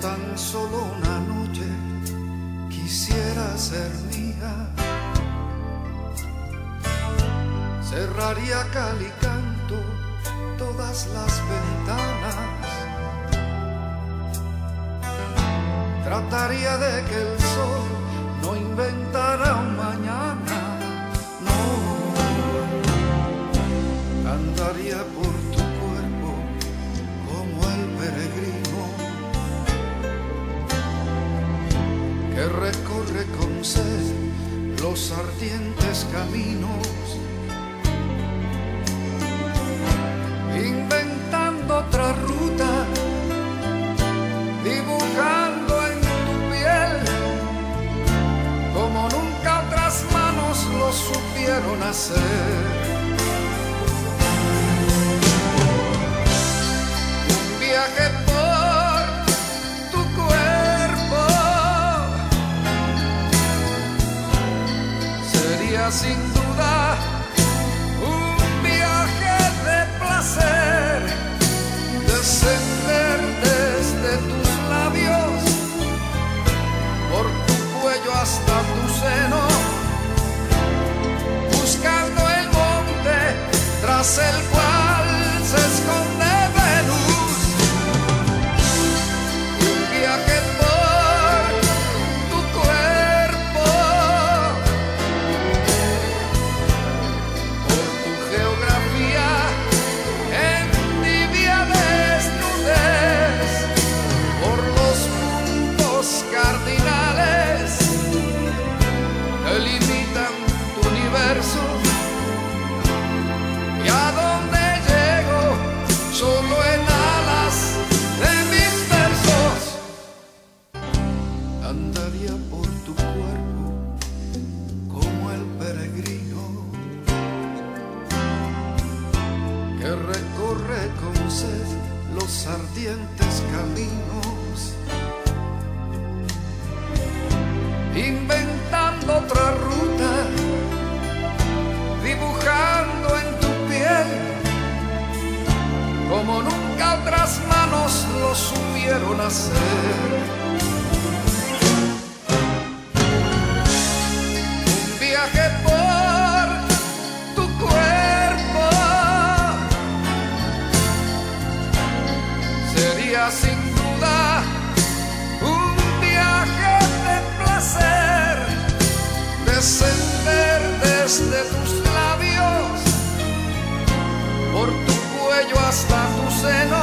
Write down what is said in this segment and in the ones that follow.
tan solo una noche quisiera ser mía. Cerraría cal y canto todas las ventanas. Trataría de que el sol no inventara un mañana. los ardientes caminos, inventando otra ruta, dibujando en tu piel, como nunca otras manos lo supieron hacer. como nunca otras manos lo supieron hacer. se nos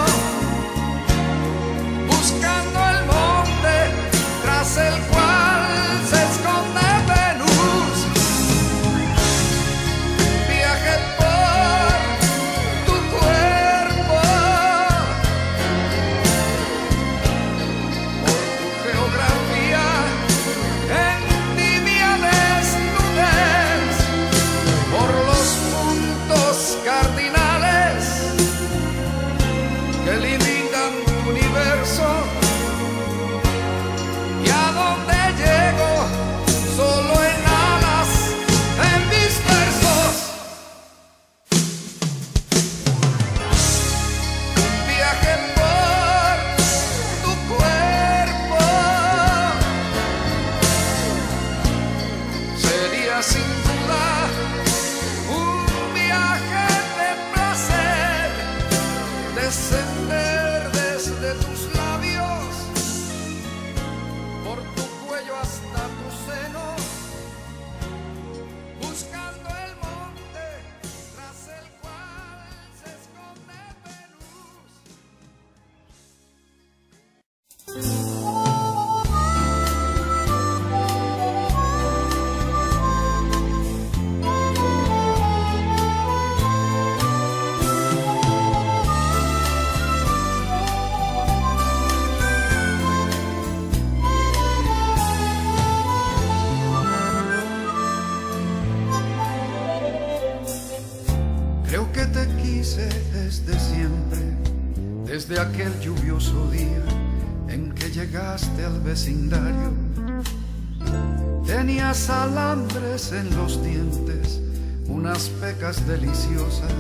en los dientes, unas pecas deliciosas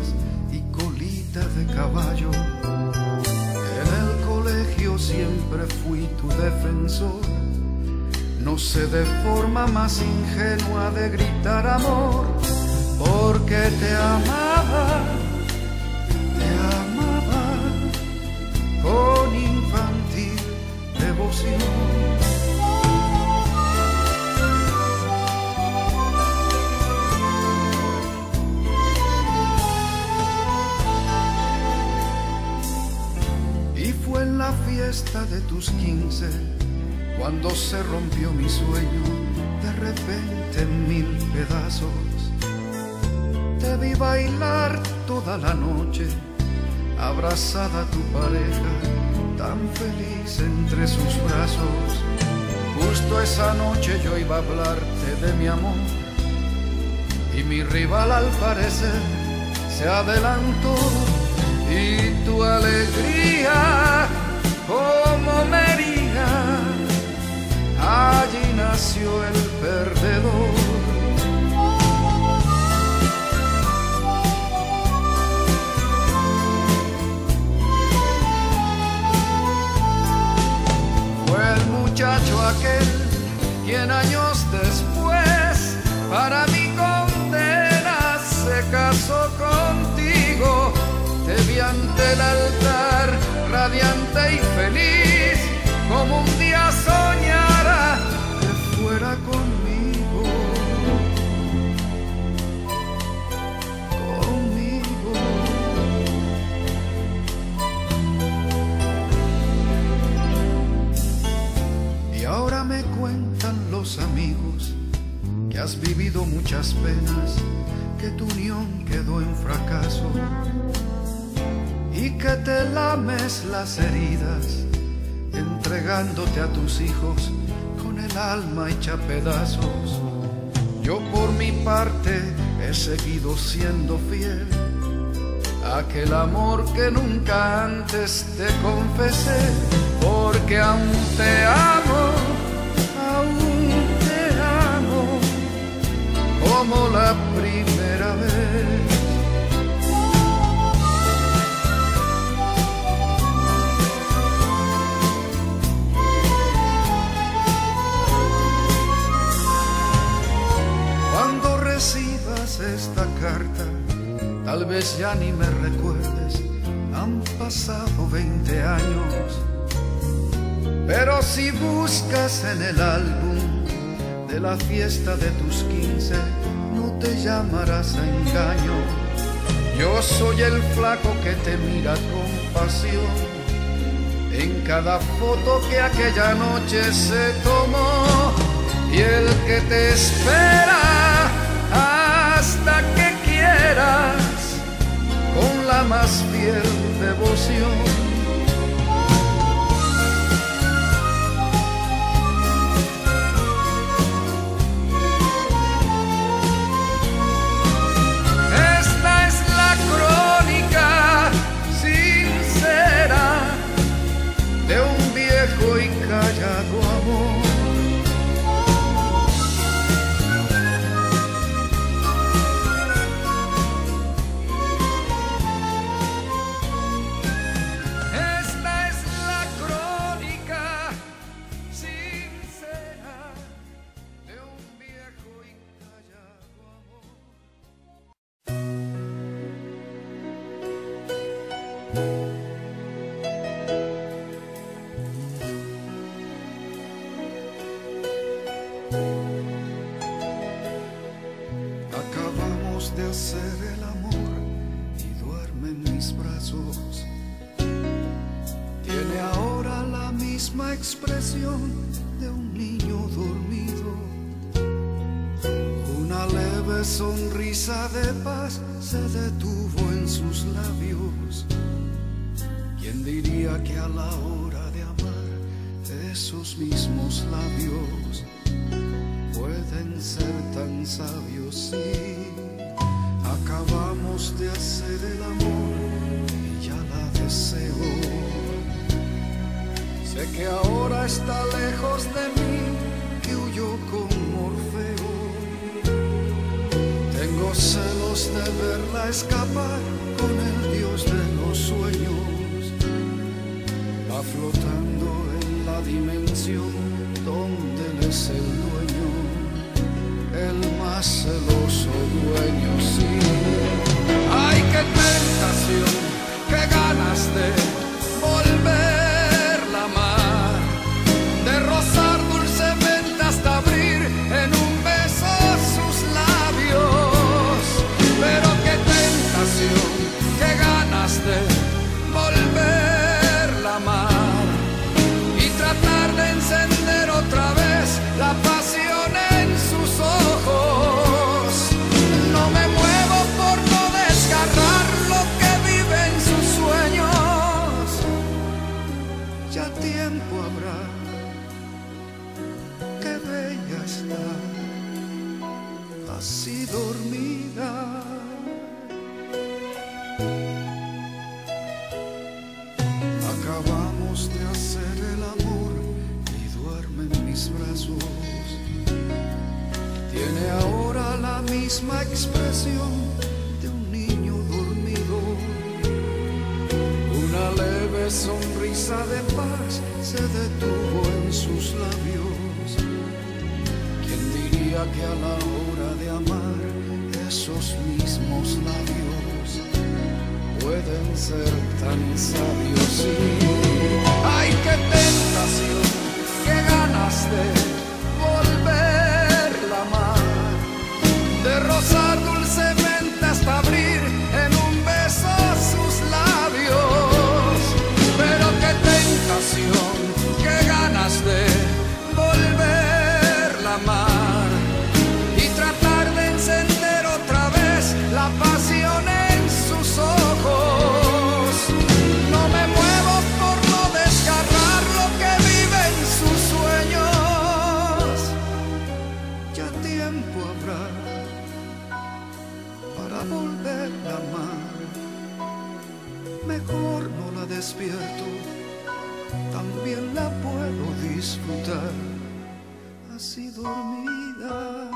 y colita de caballo. En el colegio siempre fui tu defensor. No sé de forma más ingenua de gritar amor, porque te amaba, te amaba con infantil devoción. De tus quince, cuando se rompió mi sueño de repente en mil pedazos. Te vi bailar toda la noche, abrazada a tu pareja, tan feliz entre sus brazos. Justo esa noche yo iba a hablarte de mi amor y mi rival al parecer se adelantó y tu alegría como allí nació el perdedor. Fue el muchacho aquel quien años después para mi condena se casó contigo, te vi ante el altar radiante y feliz, como un día soñara que fuera conmigo. Conmigo. Y ahora me cuentan los amigos que has vivido muchas penas, que tu unión quedó en fracaso y que te lames las heridas, entregándote a tus hijos con el alma hecha pedazos. Yo por mi parte he seguido siendo fiel a aquel amor que nunca antes te confesé, porque aún te amo, aún te amo, como la carta, tal vez ya ni me recuerdes, han pasado 20 años. Pero si buscas en el álbum de la fiesta de tus 15, no te llamarás a engaño. Yo soy el flaco que te mira con pasión en cada foto que aquella noche se tomó y el que te espera hasta que con la más fiel devoción. misma expresión de un niño dormido. Una leve sonrisa de paz se detuvo en sus labios. ¿Quién diría que a la hora de amar esos mismos labios pueden ser tan sabios? Sí, ¡ay qué tentación! ¡Qué ganas de! disfrutar así dormida.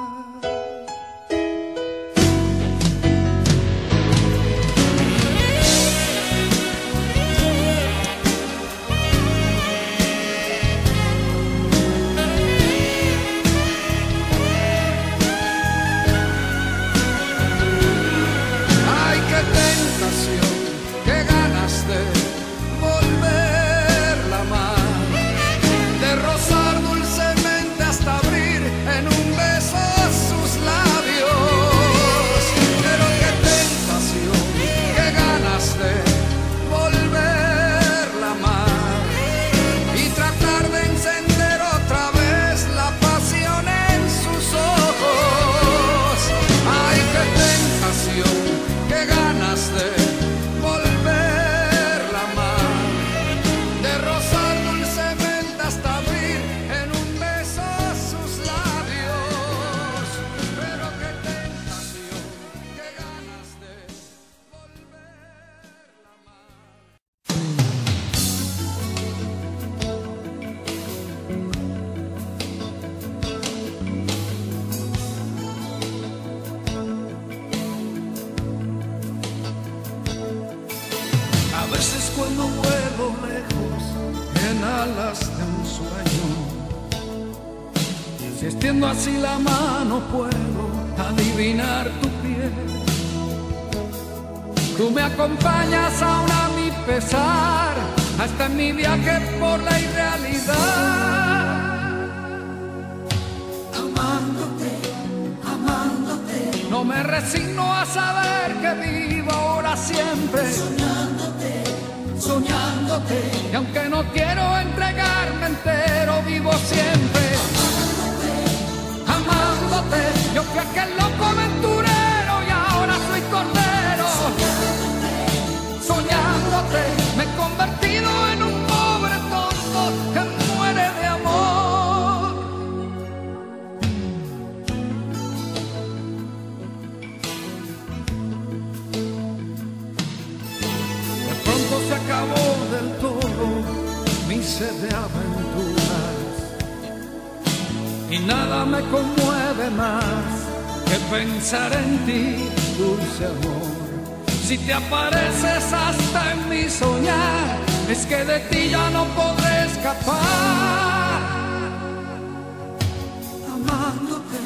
mi viaje por la irrealidad. Amándote, amándote. No me resigno a saber que vivo ahora siempre. Soñándote, soñándote. Y aunque no quiero entregarme entero, vivo siempre. Amándote, amándote. Yo fui aquel loco aventurero y ahora soy cordero. Soñándote. soñándote de aventuras y nada me conmueve más que pensar en ti, dulce amor. Si te apareces hasta en mi soñar, es que de ti ya no podré escapar. Amándote,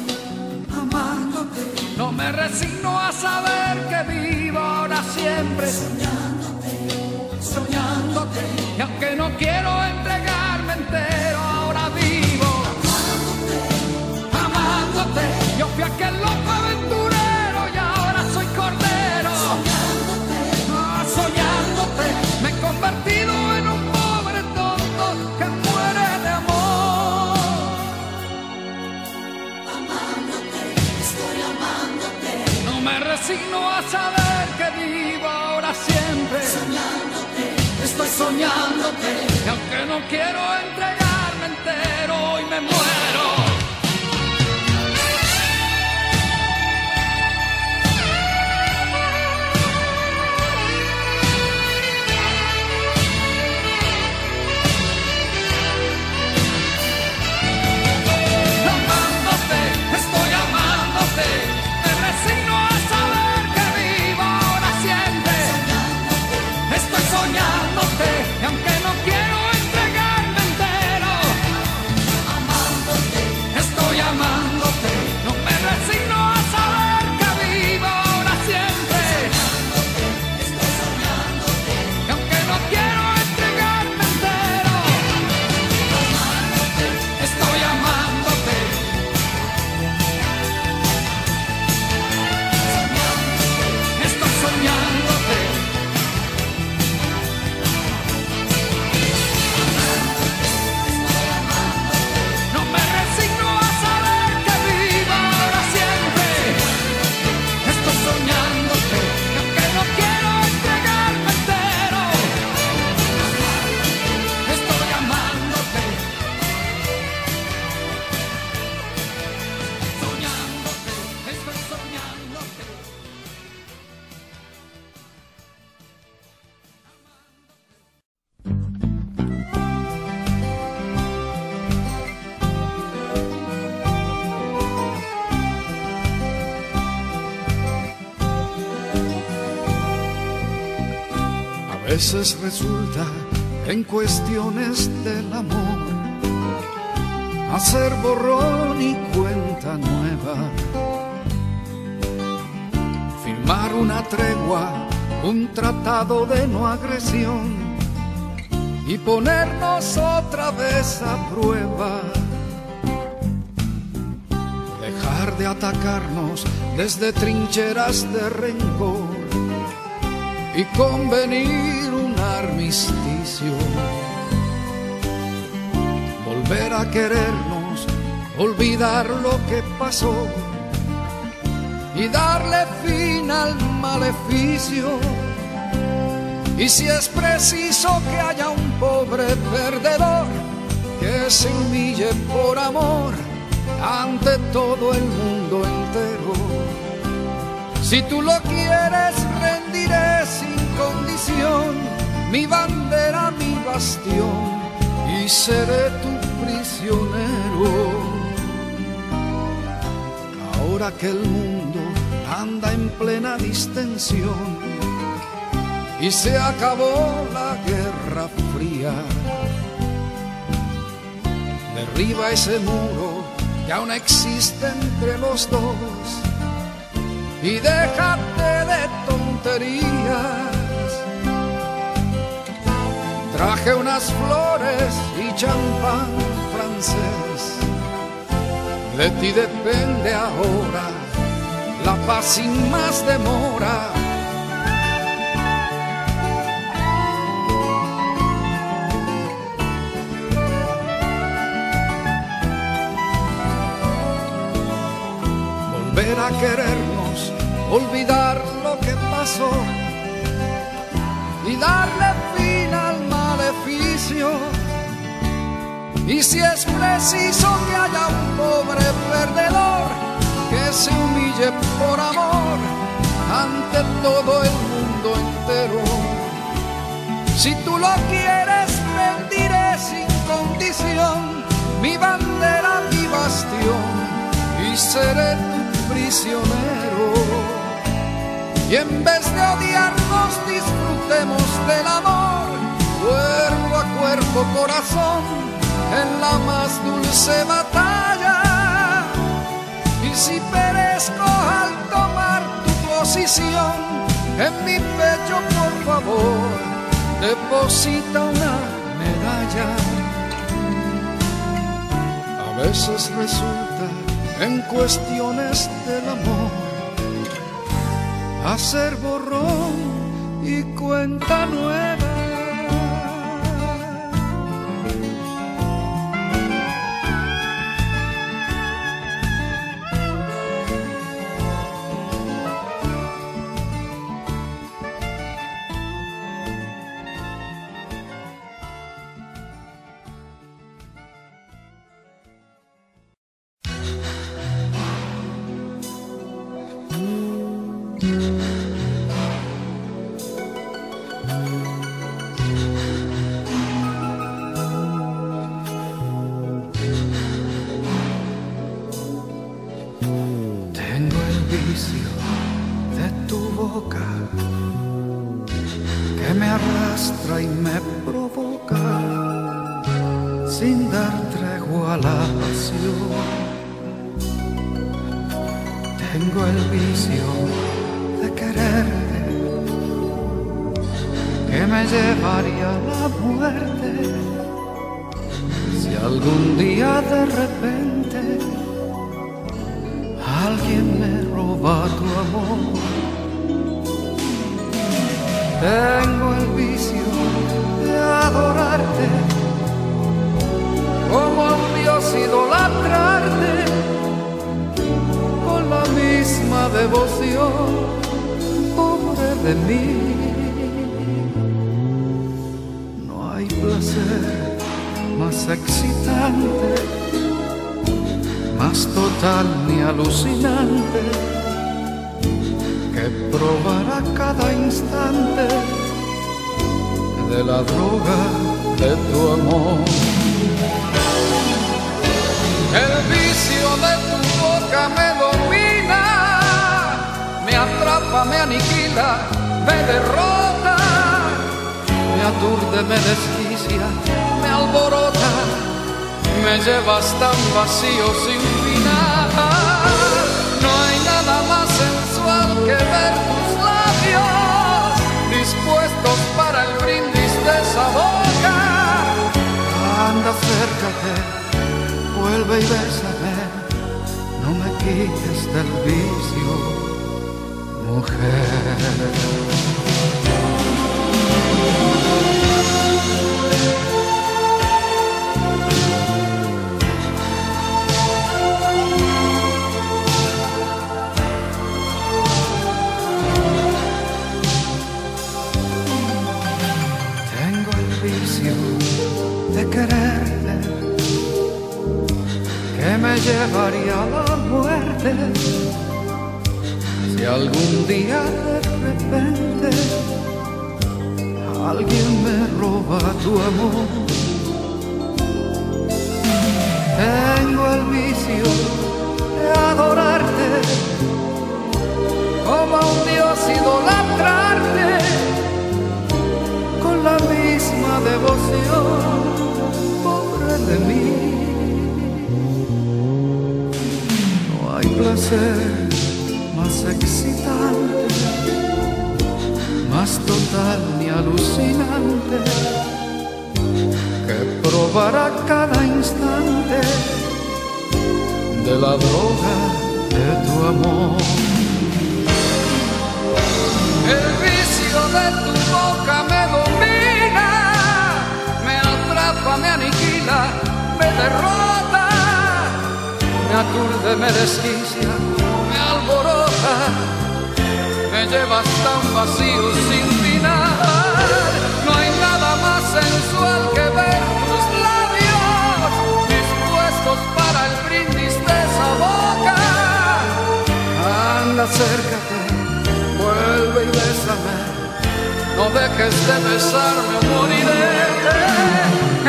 amándote, no me resigno a saber que vivo ahora siempre. Soñar soñándote. Y aunque no quiero entregarme entero, ahora vivo amándote, amándote. Yo fui aquel loco aventurero y ahora soy cordero. Soñándote, ah, soñándote. Me he convertido en un pobre tonto que muere de amor. Amándote, estoy amándote, No me resigno a saber que vivo Estoy soñándote y aunque no quiero entregarme entero, hoy me muero. Veces resulta en cuestiones del amor hacer borrón y cuenta nueva, firmar una tregua, un tratado de no agresión y ponernos otra vez a prueba. Dejar de atacarnos desde trincheras de rencor y convenir armisticio. Volver a querernos, olvidar lo que pasó y darle fin al maleficio. Y si es preciso que haya un pobre perdedor que se humille por amor ante todo el mundo entero. Si tú lo quieres, rendiré sin condición mi bandera, mi bastión y seré tu prisionero. Ahora que el mundo anda en plena distensión y se acabó la guerra fría, derriba ese muro que aún existe entre los dos y déjate de tonterías. Traje unas flores y champán francés. De ti depende ahora la paz sin más demora. volver a querernos, olvidar lo que pasó y darle Y si es preciso que haya un pobre perdedor que se humille por amor ante todo el mundo entero. Si tú lo quieres, rendiré sin condición mi bandera, mi bastión y seré tu prisionero. Y en vez de odiarnos, disfrutemos del amor, a cuerpo, corazón, en la más dulce batalla. Y si perezco al tomar tu posición, en mi pecho, por favor, deposita una medalla. A veces resulta en cuestiones del amor hacer borrón y cuenta nueva. Quites del vicio, mujer. Llevaría la muerte si algún día de repente alguien me roba tu amor. Tengo el vicio de adorarte como a un Dios idolatrarte con la misma devoción, pobre de mí. Placer más excitante, más total ni alucinante que probar a cada instante de la droga de tu amor. El vicio de tu boca me domina, me atrapa, me aniquila, me derrota, me aturde, me desquicia, me alborota, me llevas tan vacío sin final. No hay nada más sensual que ver tus labios dispuestos para el brindis de esa boca. Anda, acércate vuelve y bésame, no dejes de besarme moriré.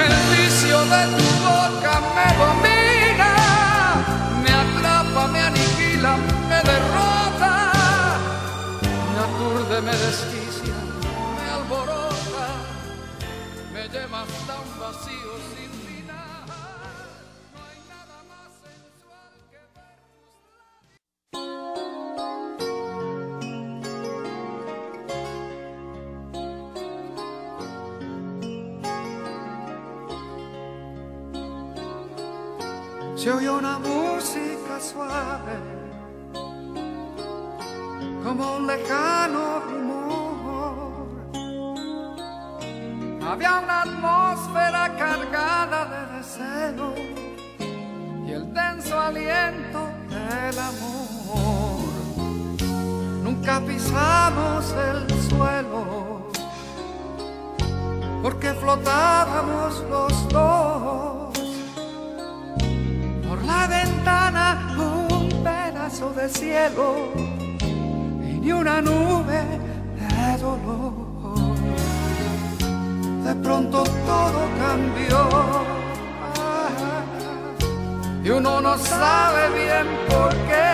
El vicio derrota, me aturde, me desquicia, me alborota, me lleva hasta un vacío. Había una atmósfera cargada de deseo y el denso aliento del amor. Nunca pisamos el suelo porque flotábamos los dos por la ventana un pedazo de cielo y ni una nube de dolor. De pronto todo cambió y uno no sabe bien por qué.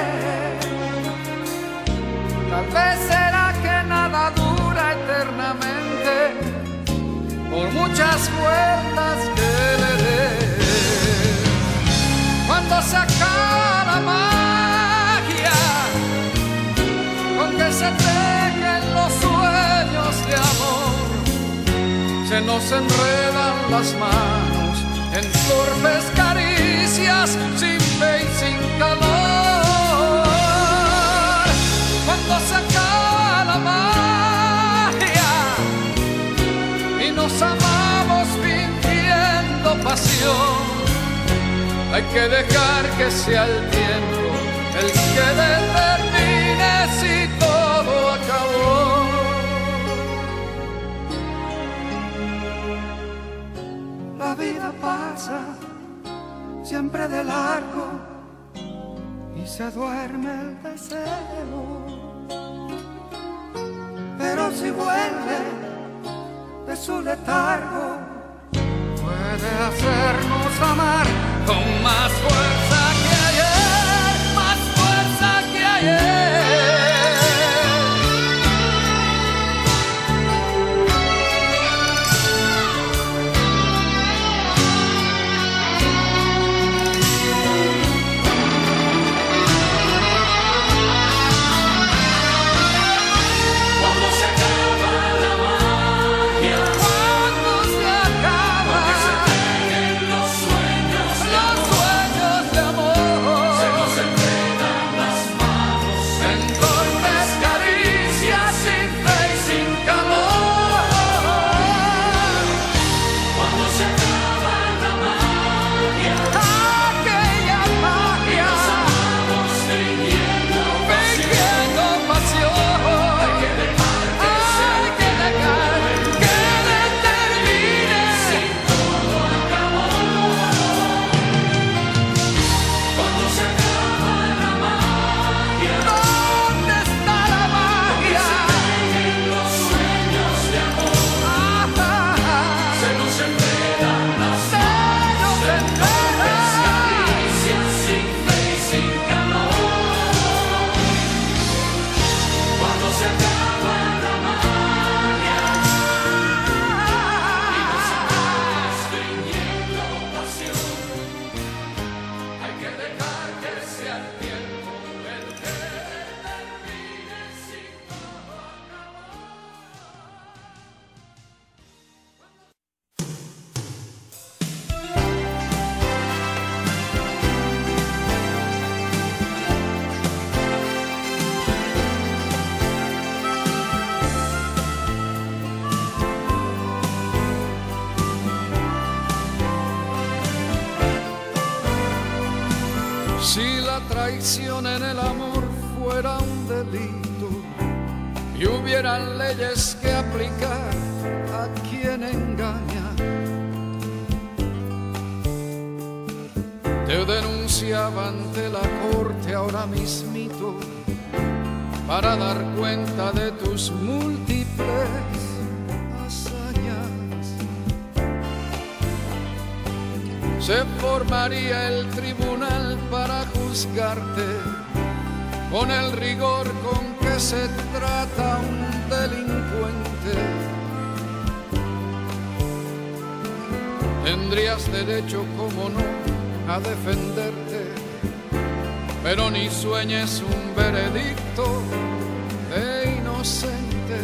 Tal vez será que nada dura eternamente por muchas vueltas que le dé cuando se acaba nos enredan las manos en torpes caricias sin fe y sin calor. Cuando se acaba la magia y nos amamos fingiendo pasión hay que dejar que sea el tiempo el que determine pasa siempre de largo y se duerme el deseo. Pero si vuelve de su letargo, puede hacernos amar con más fuerza ni sueñes un veredicto de inocente.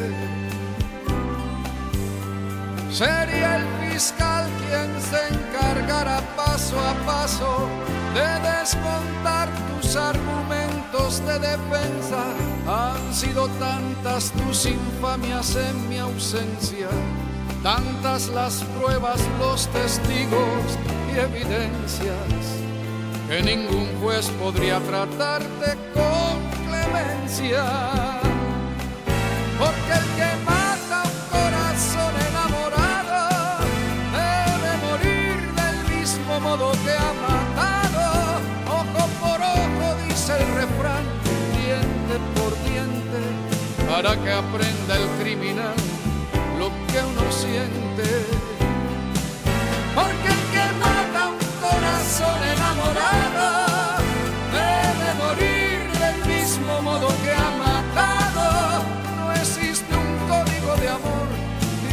Sería el fiscal quien se encargará paso a paso de desmontar tus argumentos de defensa. Han sido tantas tus infamias en mi ausencia tantas las pruebas, los testigos y evidencias, que ningún juez podría tratarte con clemencia. Porque el que mata un corazón enamorado debe morir del mismo modo que ha matado, ojo por ojo, dice el refrán, diente por diente, para que aprenda el criminal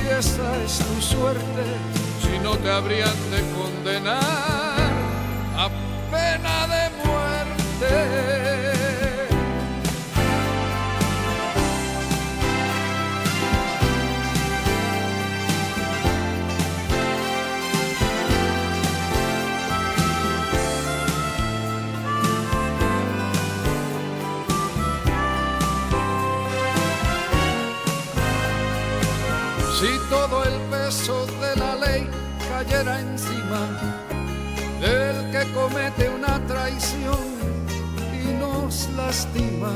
esa es tu suerte. Si no te habrían de condenar a pena de muerte. Encima del que comete una traición y nos lastima.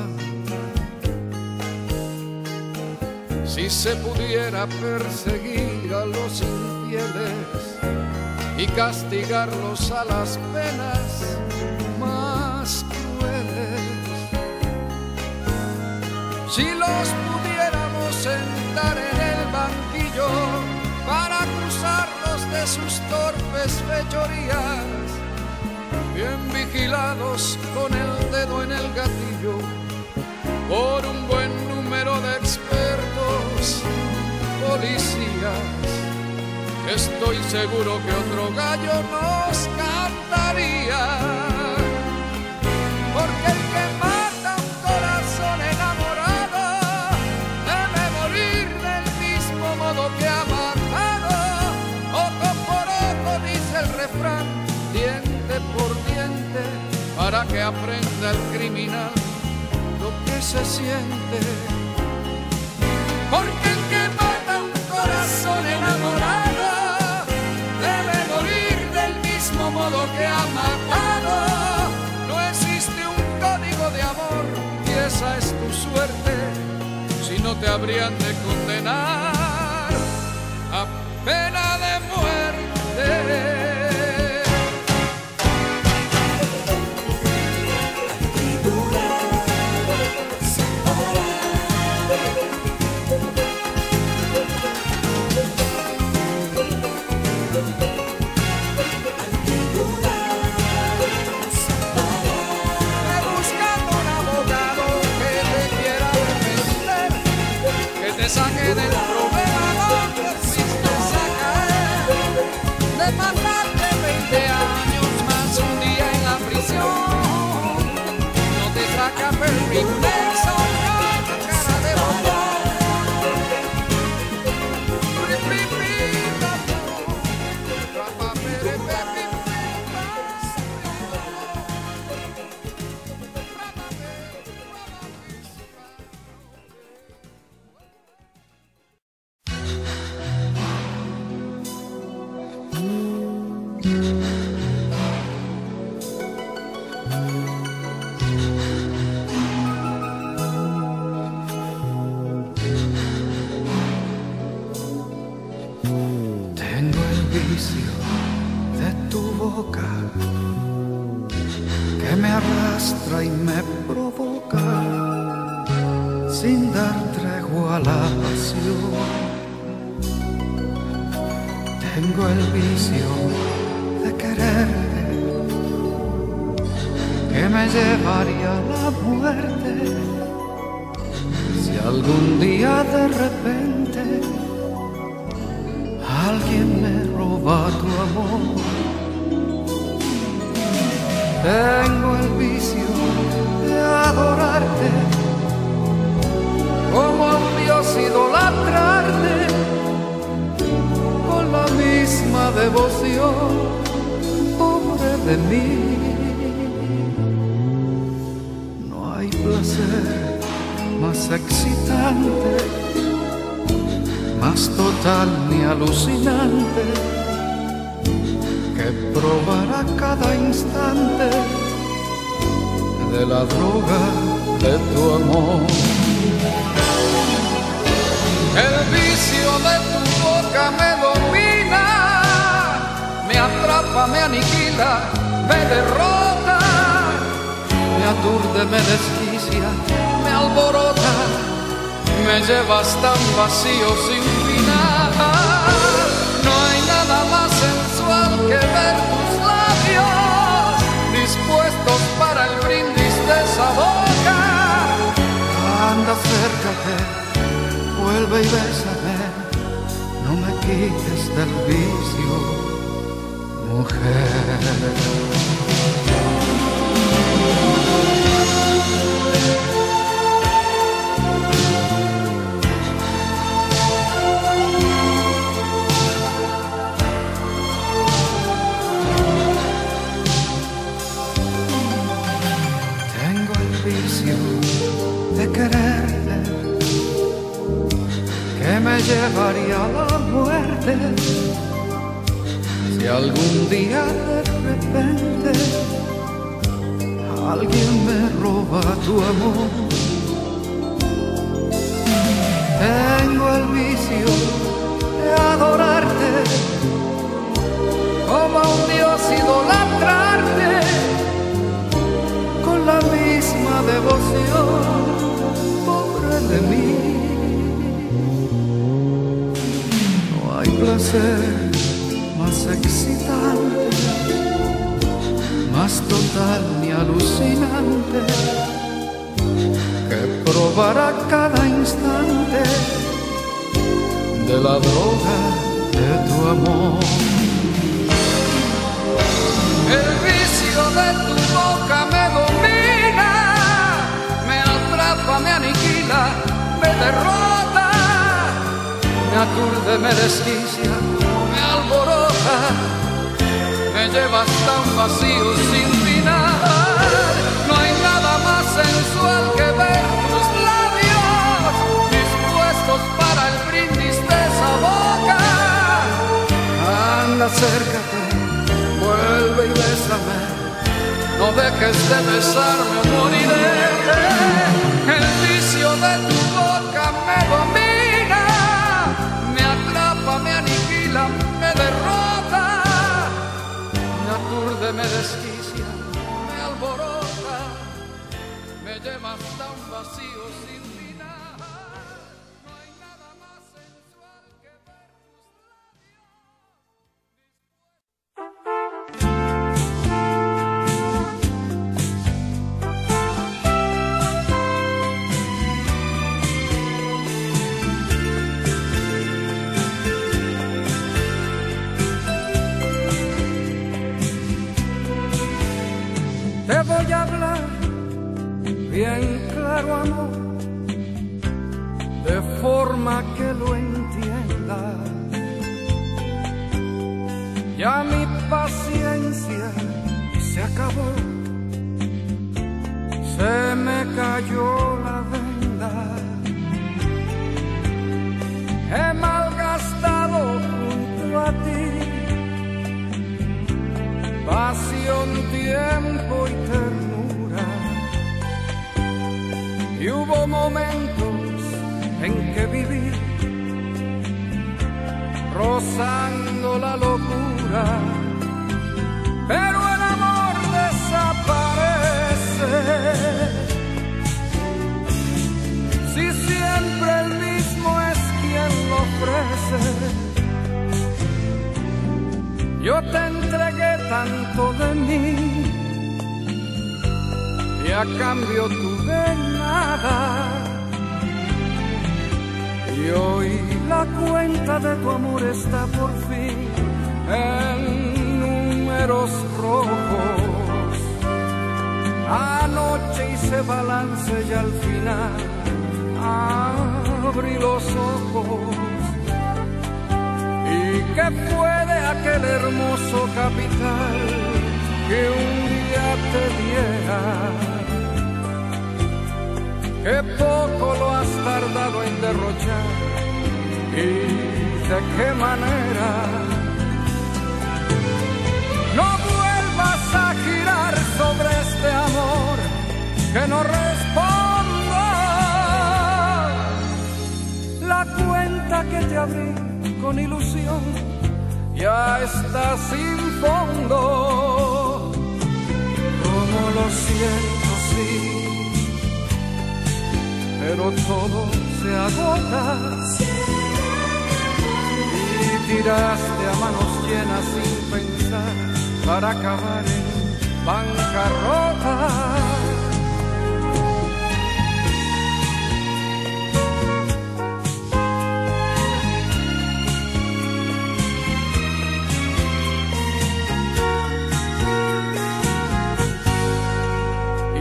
Si se pudiera perseguir a los infieles y castigarlos a las penas más crueles. Si los pudiéramos sentar en el banquillo de sus torpes fechorías, bien vigilados con el dedo en el gatillo por un buen número de expertos policías. Estoy seguro que otro gallo nos cantaría. Que aprenda el criminal lo que se siente. Porque el que mata un corazón enamorado debe morir del mismo modo que ha matado. No existe un código de amor y esa es tu suerte. Si no te habrían de condenar a pena saca el vicio de quererte que me llevaría a la muerte de la droga de tu amor. El vicio de tu boca me domina, me atrapa, me aniquila, me derrota, me aturde, me desquicia, me alborota, me llevas tan vacío sin final. Acércate, vuelve y bésame, no me quites del vicio, mujer. Quererte que me llevaría a la muerte si algún día de repente alguien me roba tu amor. Tengo el vicio más excitante, más total ni alucinante que probar a cada instante de la droga de tu amor. El vicio de tu boca me domina, me atrapa, me aniquila, me derrota, me aturde, me desquicia, me alborota, me llevas tan vacío sin final. No hay nada más sensual que ver tus labios dispuestos para el brindis de esa boca. Anda, acércate, vuelve y bésame. No dejes de besarme moriré. El vicio de tu boca me domina, me desquicia, me alborota, me llevas tan vacío sin y a cambio tuve nada. Y hoy la cuenta de tu amor está por fin en números rojos. Anoche hice balance y al final abrí los ojos. ¿Y qué fue de aquel hermoso capital que un día te diera? Poco lo has tardado en derrochar y de qué manera. No vuelvas a girar sobre este amor que no responda. La cuenta que te abrí con ilusión ya está sin fondo. Como lo siento, sí pero todo se agota y tiraste a manos llenas sin pensar para acabar en bancarrota.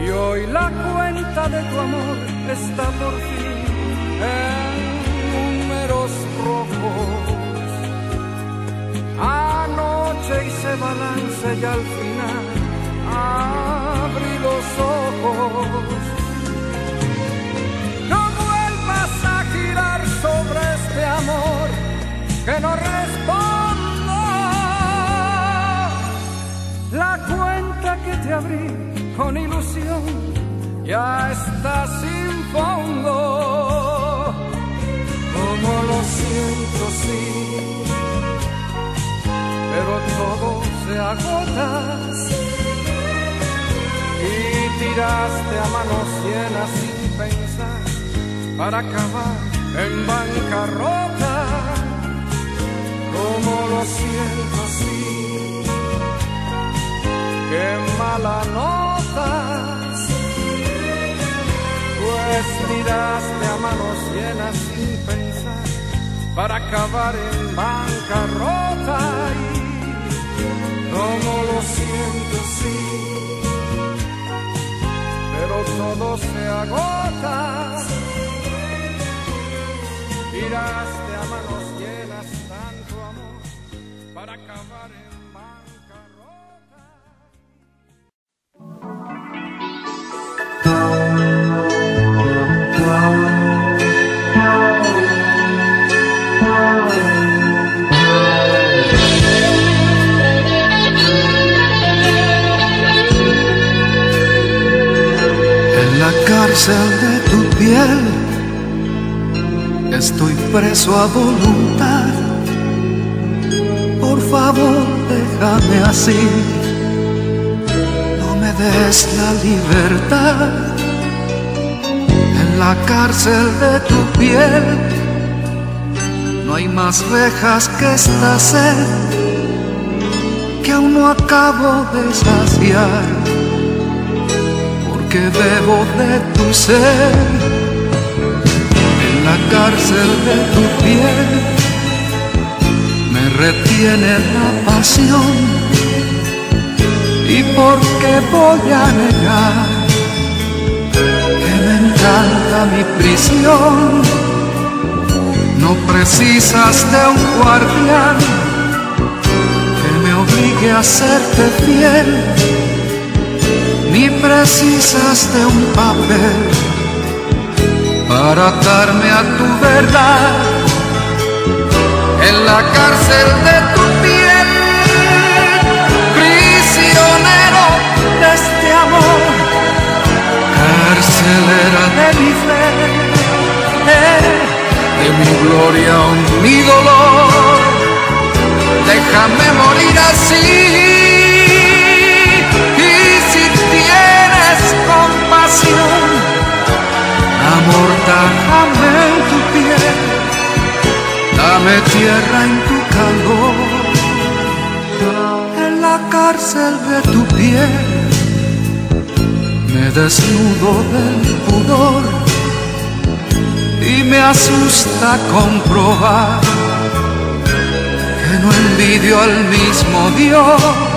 Y hoy la cuenta de tu amor está por fin en números rojos. Anoche hice balance y al final abrí los ojos. No vuelvas a girar sobre este amor que no responda. La cuenta que te abrí con ilusión ya está sin fondo. Como lo siento, sí, pero todo se agota. Y tiraste a manos llenas sin pensar para acabar en bancarrota. Como lo siento, sí, qué mala nota tiraste a manos llenas sin pensar para acabar en bancarrota y como lo siento sí. Pero todo se agota. Tiraste a manos llenas tanto amor para acabar en cárcel de tu piel estoy preso a voluntad. Por favor, déjame así. No me des la libertad. En la cárcel de tu piel no hay más rejas que esta sed que aún no acabo de saciar que bebo de tu ser. En la cárcel de tu piel me retiene la pasión. Y por qué voy a negar que me encanta mi prisión no precisas de un guardián que me obligue a serte fiel ni precisas de un papel para atarme a tu verdad en la cárcel de tu piel, prisionero de este amor, carcelera de mi fe, de mi gloria o mi dolor, déjame morir así. Compasión, amortajame en tu piel, dame tierra en tu calor, en la cárcel de tu piel, me desnudo del pudor. Y me asusta comprobar que no envidio al mismo Dios.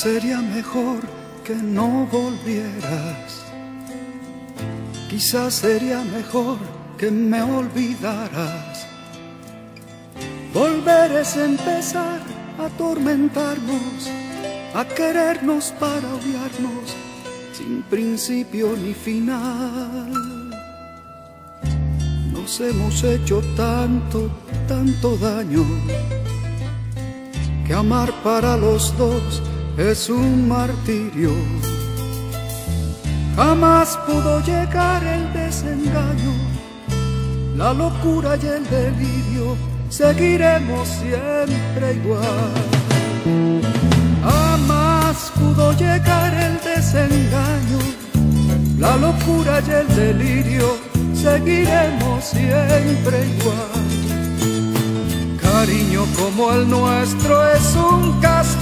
Sería mejor que no volvieras. Quizás sería mejor que me olvidaras. Volver es empezar a atormentarnos, a querernos para odiarnos, sin principio ni final. Nos hemos hecho tanto, tanto daño que amar para los dos es un martirio. Jamás pudo llegar el desengaño, la locura y el delirio, seguiremos siempre igual. Jamás pudo llegar el desengaño, la locura y el delirio, seguiremos siempre igual. Cariño como el nuestro es un castigo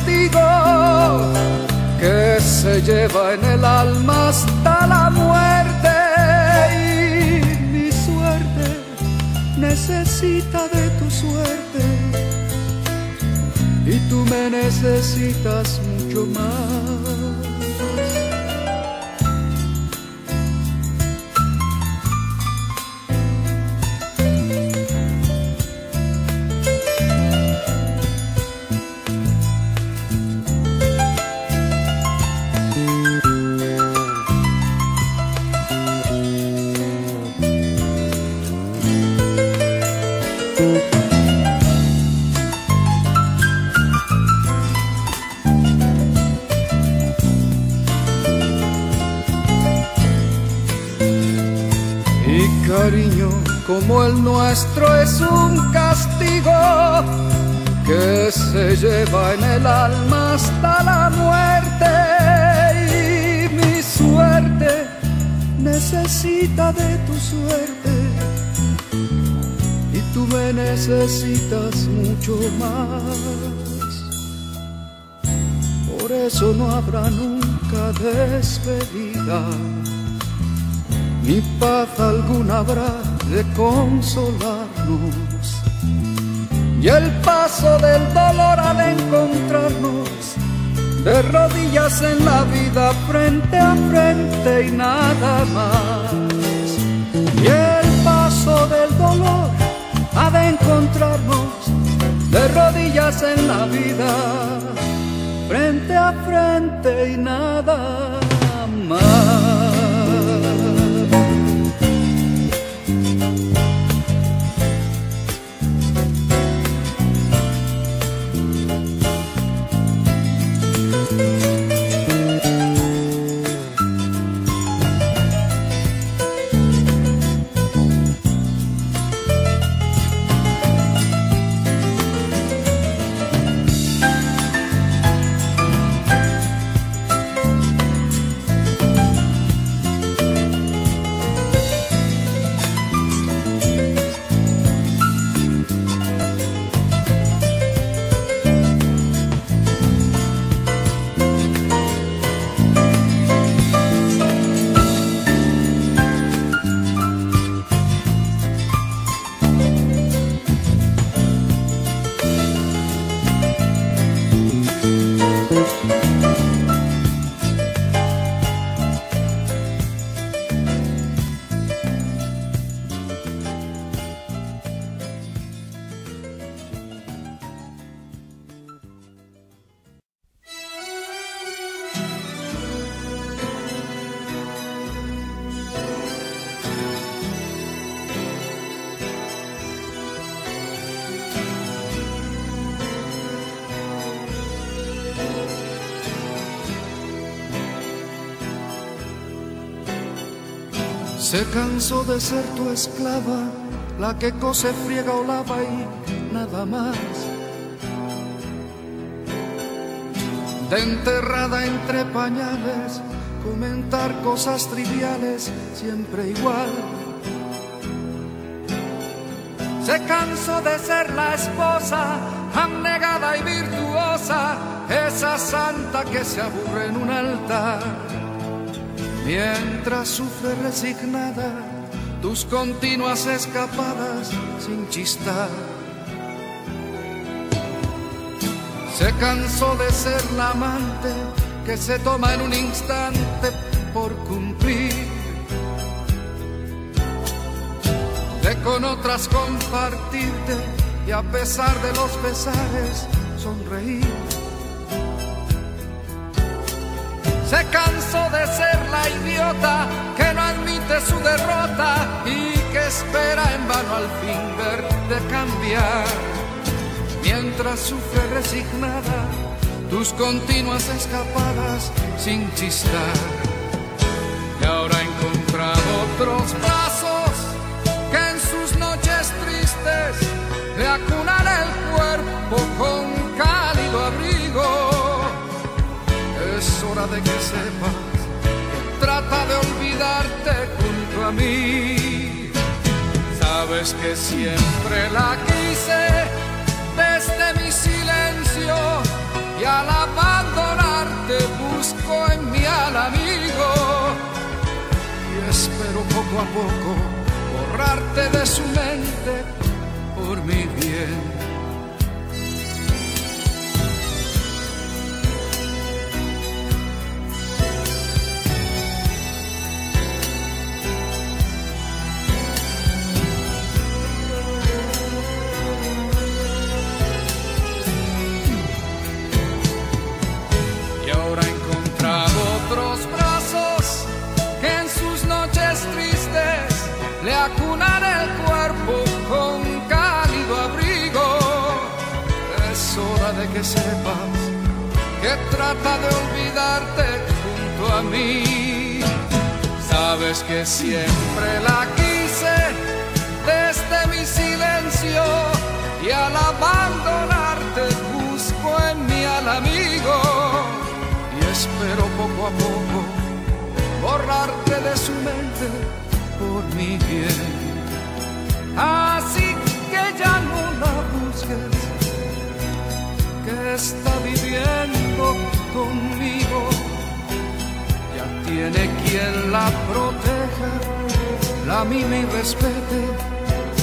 que se lleva en el alma hasta la muerte y mi suerte necesita de tu suerte y tú me necesitas mucho más. Se lleva en el alma hasta la muerte. Y mi suerte necesita de tu suerte. Y tú me necesitas mucho más. Por eso no habrá nunca despedida ni paz alguna habrá de consolarnos. Y el paso del dolor de encontrarnos de rodillas en la vida frente a frente y nada más. Y el paso del dolor ha de encontrarnos de rodillas en la vida frente a frente y nada Se cansó de ser tu esclava, la que cose, friega o lava y nada más. De enterrada entre pañales, comentar cosas triviales, siempre igual. Se cansó de ser la esposa, abnegada y virtuosa, esa santa que se aburre en un altar Mientras sufre resignada tus continuas escapadas sin chistar. Se cansó de ser la amante que se toma en un instante por cumplir. De con otras compartirte y a pesar de los pesares sonreír. Se cansó de ser la idiota que no admite su derrota y que espera en vano al fin verte cambiar. Mientras sufre resignada tus continuas escapadas sin chistar. Y ahora ha encontrado otros brazos que en sus noches tristes le acunan el cuerpo con hora de que sepas que trata de olvidarte junto a mí. Sabes que siempre la quise desde mi silencio y al abandonarte busco en mí al amigo y espero poco a poco borrarte de su mente por mi bien. Trata de olvidarte junto a mí. Sabes que siempre la quise desde mi silencio y al abandonarte busco en mí al amigo y espero poco a poco borrarte de su mente por mi bien. Así que ya no la busques, que está viviendo conmigo. Ya tiene quien la proteja, la mime y respete,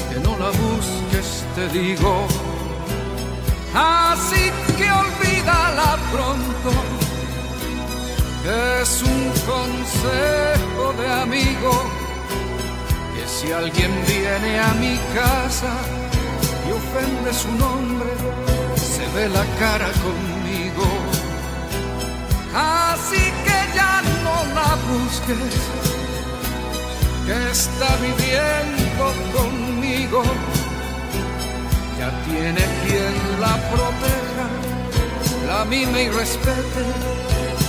que no la busques, te digo. Así que olvídala pronto es un consejo de amigo que si alguien viene a mi casa y ofende su nombre, se ve la cara conmigo. Así que ya no la busques, que está viviendo conmigo. Ya tiene quien la proteja, la mime y respete,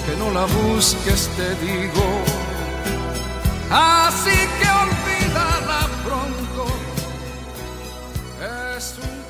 que no la busques, te digo. Así que olvídala es un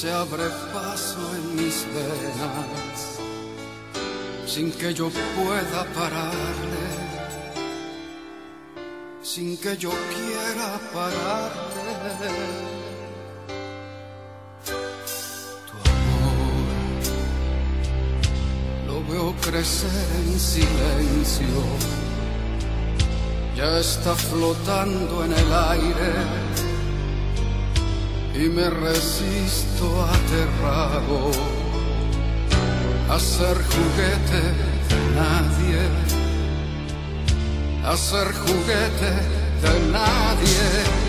se abre paso en mis venas sin que yo pueda pararle, sin que yo quiera pararle. Tu amor lo veo crecer en silencio, ya está flotando en el aire y me resisto aterrado a ser juguete de nadie, a ser juguete de nadie.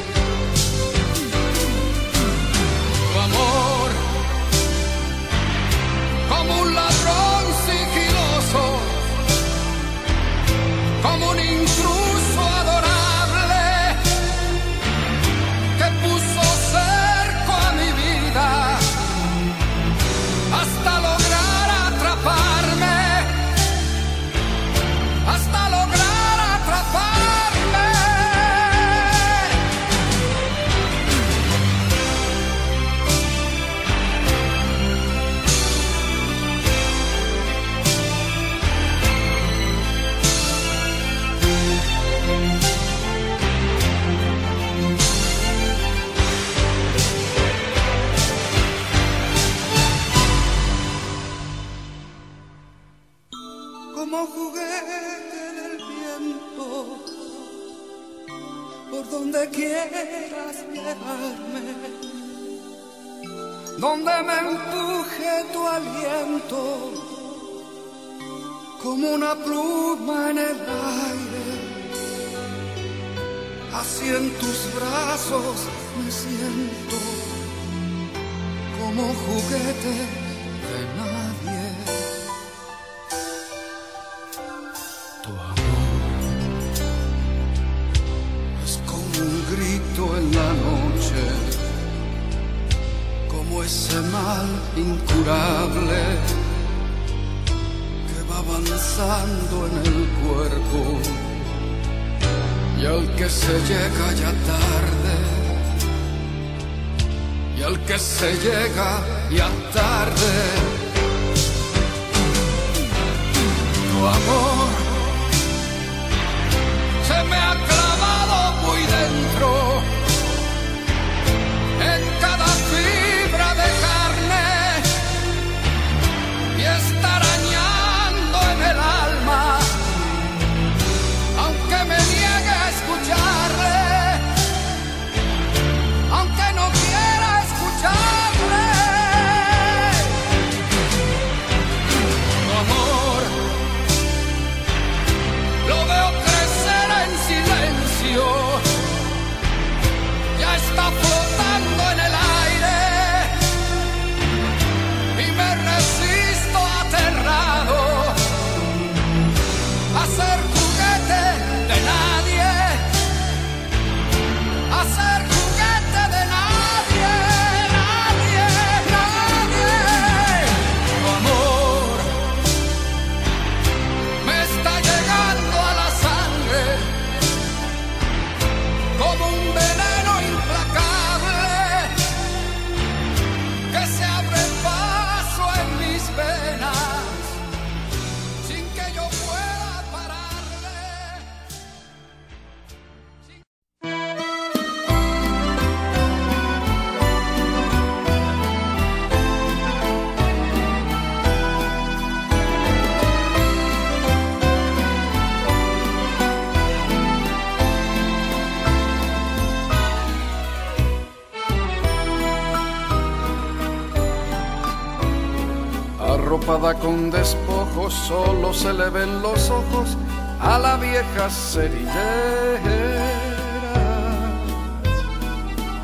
Con despojos, solo se le ven los ojos a la vieja cerillera.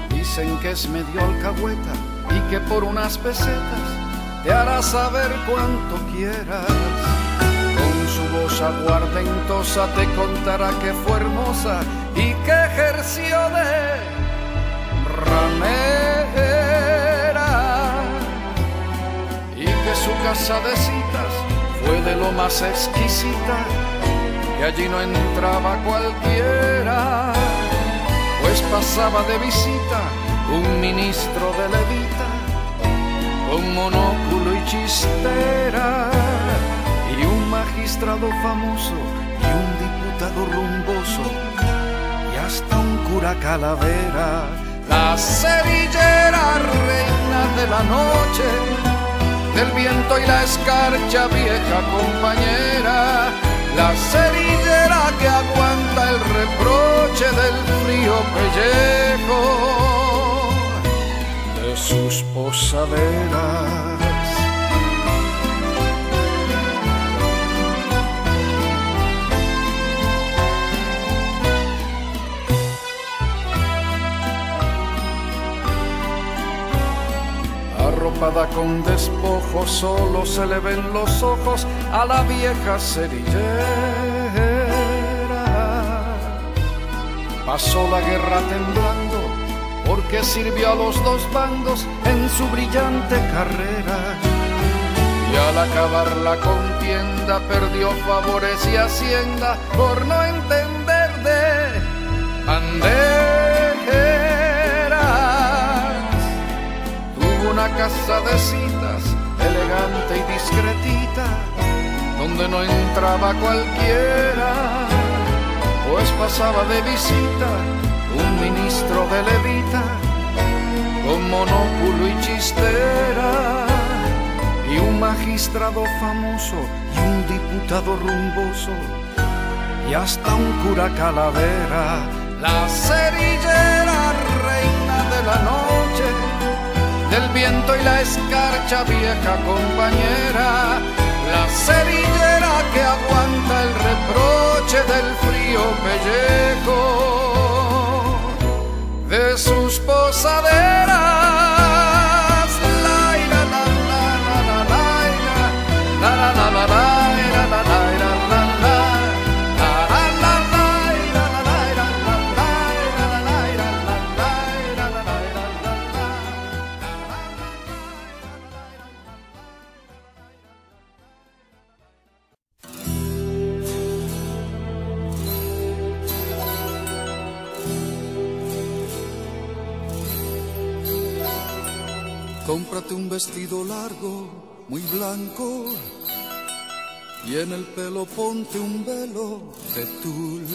Dicen que es medio alcahueta y que por unas pesetas te hará saber cuanto quieras. Con su voz aguardentosa te contará que fue hermosa y que ejerció de ramera. Su casa de citas fue de lo más exquisita, que allí no entraba cualquiera, pues pasaba de visita un ministro de levita con monóculo y chistera y un magistrado famoso y un diputado rumboso y hasta un cura calavera. La cerillera reina de la noche del viento y la escarcha vieja compañera la cerillera que aguanta el reproche del frío pellejo de sus posaderas. Con despojo, solo se le ven los ojos a la vieja cerillera. Pasó la guerra temblando porque sirvió a los dos bandos en su brillante carrera. Y al acabar la contienda perdió favores y hacienda por no entender casa de citas elegante y discretita, donde no entraba cualquiera, pues pasaba de visita un ministro de levita con monóculo y chistera y un magistrado famoso y un diputado rumboso y hasta un cura calavera la cerillera reina de la noche del viento y la escarcha vieja compañera. La cerillera que aguanta el reproche del frío pellejo y en el pelo ponte un velo de tul.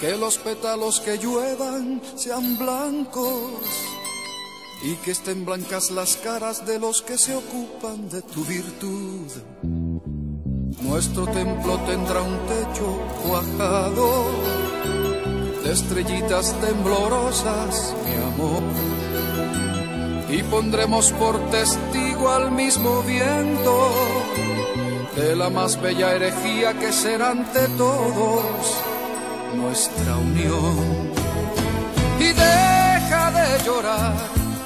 Que los pétalos que lluevan sean blancos y que estén blancas las caras de los que se ocupan de tu virtud. Nuestro templo tendrá un techo cuajado de estrellitas temblorosas, mi amor y pondremos por testigo al mismo viento de la más bella herejía que será ante todos nuestra unión. Y deja de llorar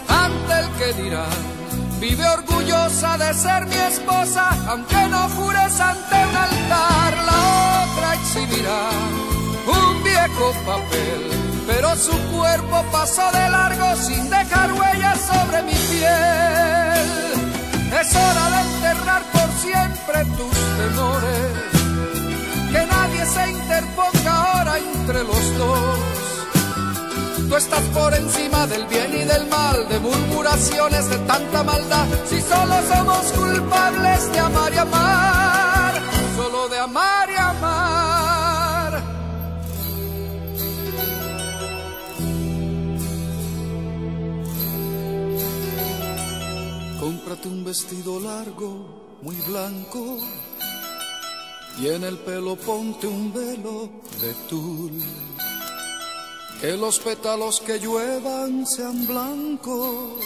ante el que dirá, vive orgullosa de ser mi esposa, aunque no jures ante un altar, la otra exhibirá un viejo papel pero su cuerpo pasó de largo sin dejar huellas sobre mi piel. Es hora de enterrar por siempre tus temores, que nadie se interponga ahora entre los dos. Tú estás por encima del bien y del mal, de murmuraciones de tanta maldad, si solo somos culpables de amar y amar, solo de amar. Cómprate un vestido largo, muy blanco, y en el pelo ponte un velo de tul. Que los pétalos que lluevan sean blancos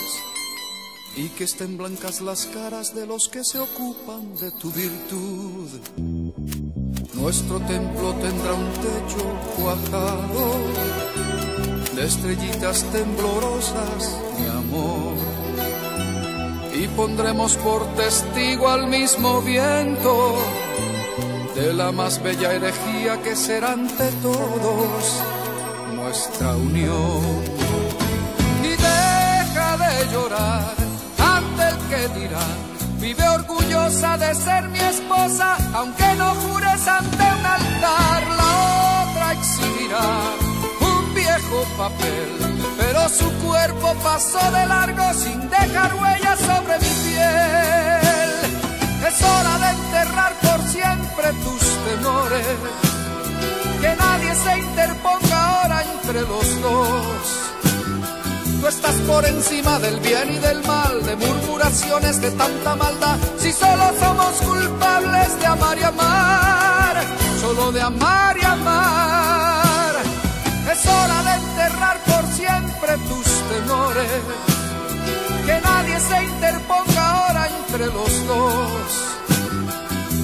y que estén blancas las caras de los que se ocupan de tu virtud. Nuestro templo tendrá un techo cuajado de estrellitas temblorosas, mi amor. Y pondremos por testigo al mismo viento de la más bella herejía que será ante todos nuestra unión. Y deja de llorar ante el que dirán, vive orgullosa de ser mi esposa, aunque no jures ante un altar, la otra exhibirá papel, pero su cuerpo pasó de largo sin dejar huellas sobre mi piel. Es hora de enterrar por siempre tus temores, que nadie se interponga ahora entre los dos. Tú estás por encima del bien y del mal, de murmuraciones de tanta maldad, si solo somos culpables de amar y amar, solo de amar y amar. Es hora de enterrar por siempre tus temores, que nadie se interponga ahora entre los dos.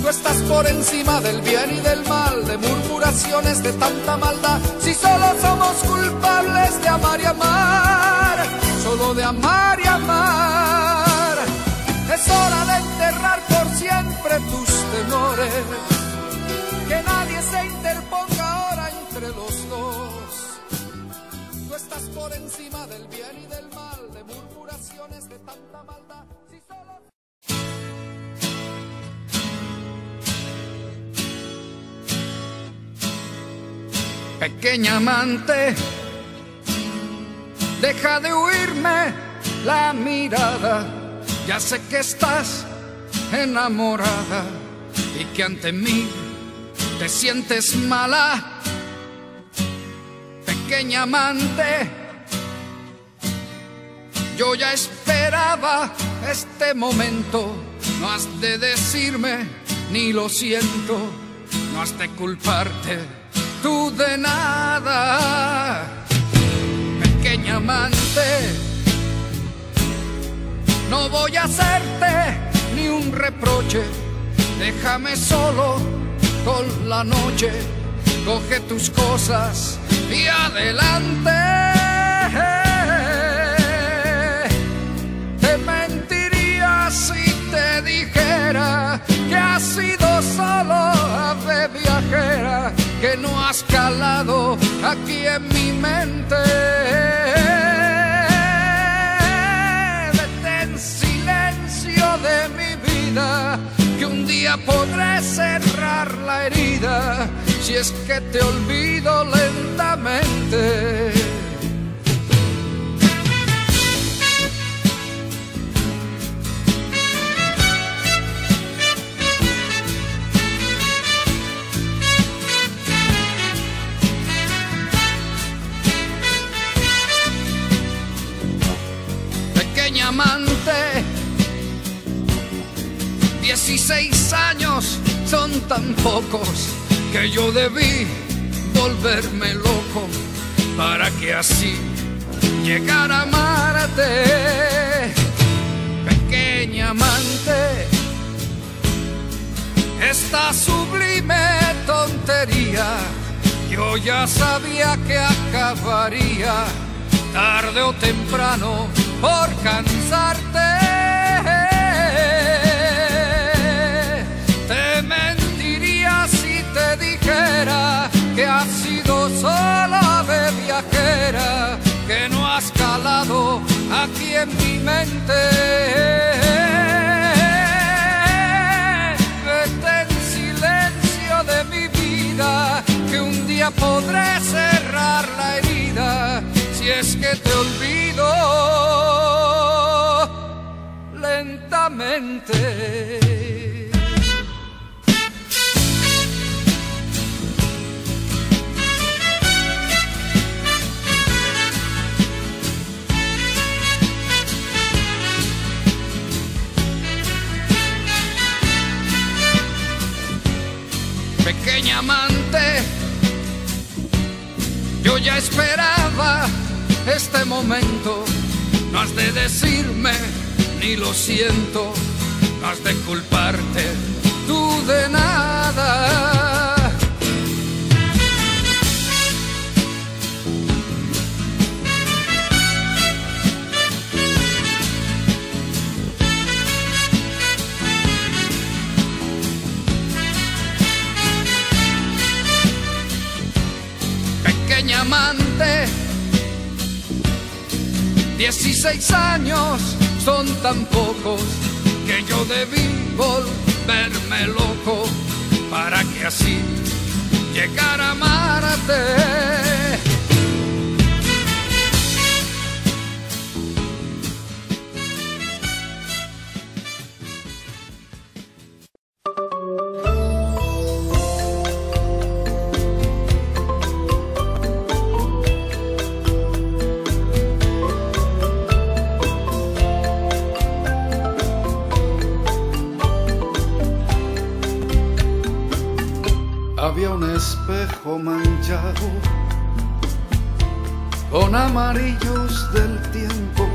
Tú estás por encima del bien y del mal, de murmuraciones de tanta maldad, si solo somos culpables de amar y amar, solo de amar y amar. Es hora de enterrar por siempre tus temores, que nadie se interponga ahora entre los dos. Por encima del bien y del mal, de murmuraciones de tanta maldad, si solo... Pequeña amante, deja de huirme la mirada. Ya sé que estás enamorada y que ante mí te sientes mala. Pequeña amante, yo ya esperaba este momento. No has de decirme ni lo siento, no has de culparte tú de nada, pequeña amante. No voy a hacerte ni un reproche, déjame solo con la noche, coge tus cosas y adelante. Sido solo ave viajera que no has calado aquí en mi mente. En silencio de mi vida, que un día podré cerrar la herida si es que te olvido lentamente. Tan pocos que yo debí volverme loco para que así llegara a amarte. Pequeña amante, esta sublime tontería yo ya sabía que acabaría tarde o temprano por cansarte. Que has sido sola de viajera, que no has calado aquí en mi mente. Vete en silencio de mi vida, que un día podré cerrar la herida si es que te olvido lentamente. Amante, yo ya esperaba este momento. No has de decirme ni lo siento, no has de culparte tú de nada. 16 años son tan pocos que yo debí volverme loco para que así llegara a amarte. Manchado con amarillos del tiempo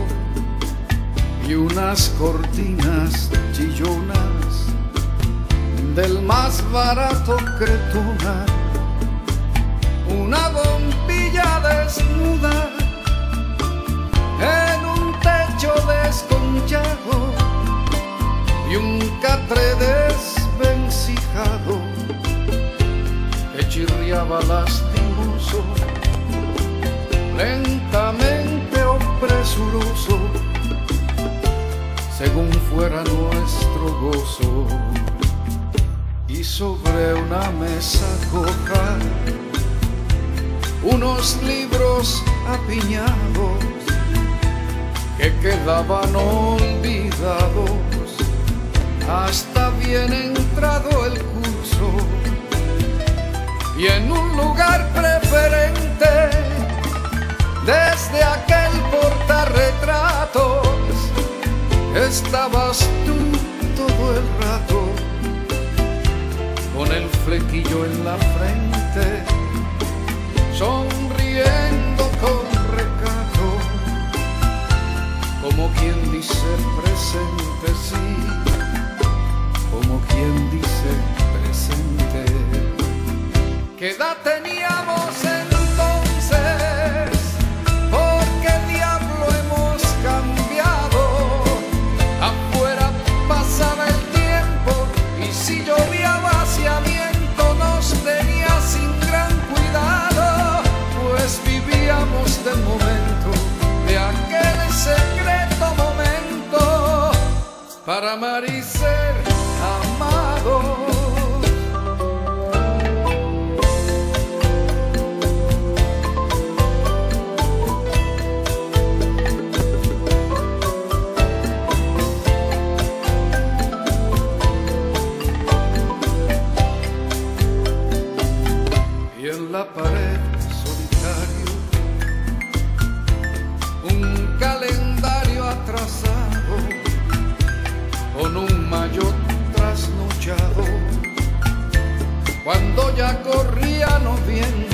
y unas cortinas chillonas del más barato cretuna, una bombilla desnuda en un techo desconchado y un catre desvencijado chirriaba lastimoso, lentamente o presuroso, según fuera nuestro gozo. Y sobre una mesa coja, unos libros apiñados que quedaban olvidados hasta bien entrado el curso y en un lugar preferente desde aquel portarretratos estabas tú todo el rato con el flequillo en la frente sonriendo con recato como quien dice presente sí como quien dice ¿Qué edad teníamos entonces? ¿Por qué diablo hemos cambiado? Afuera pasaba el tiempo y si llovía vaciamiento nos tenía sin gran cuidado, pues vivíamos del momento, de aquel secreto momento para amar y ser ya corría noviembre